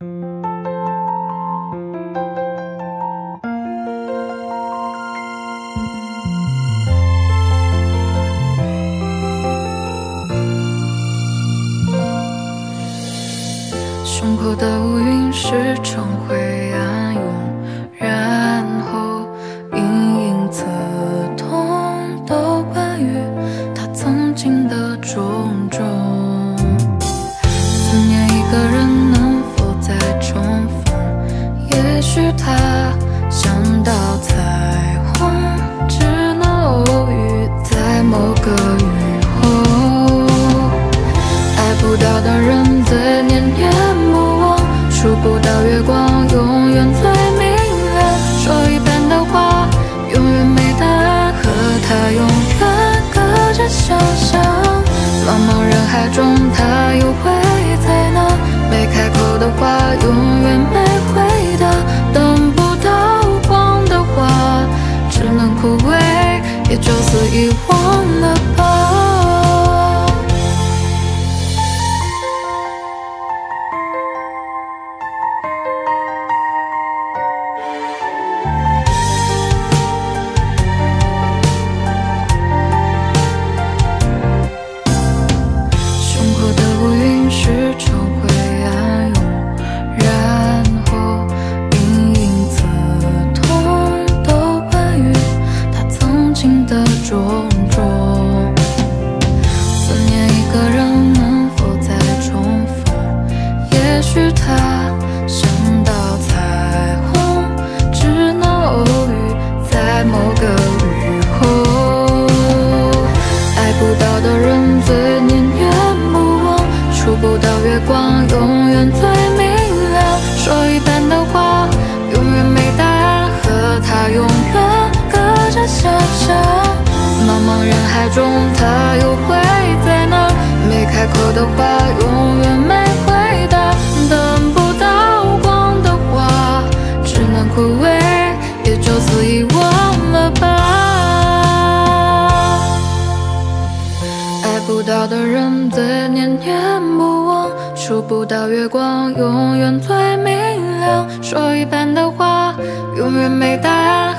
胸口的乌云是成灰暗涌，然后隐隐刺痛，都关于他曾经的 you 个人能否再重逢？也许他想到彩虹，只能偶遇在某个雨后。爱不到的人最念念不忘，触不到月光永远最明亮。说一半的话，永远没答案，和他永远隔着想象。茫茫人海中，他又会到的人最念念不忘，触不到月光永远最明亮。说一半的话，永远没答案，